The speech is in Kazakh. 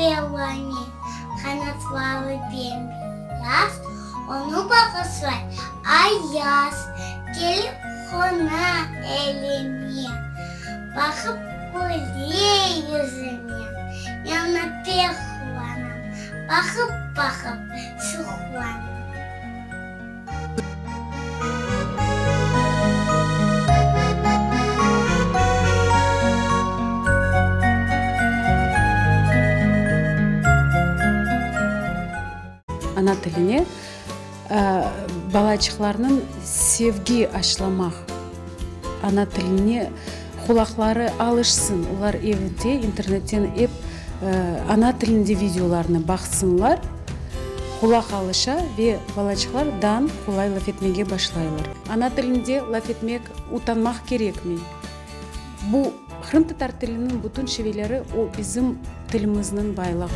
белыми, хана славы пем раз, onu bağışlar. Ayaz gelip ona elini, bakıp böyle yüzüne, yana bir bakıp bakıp ана тилине балачыкларнын севги ашламак ана тилине кулаклары алышсын. Улар эбите интернеттен эп ана тилинде видеоларны баксынлар кулак алыша ве балачыклар дан кулай лаф этмеге башлайлар. Ана тилинде лаф этмек утанмак керекми. Бу кырым татар тилинин бутун шевелери о биздин тилибиздин байлыгы.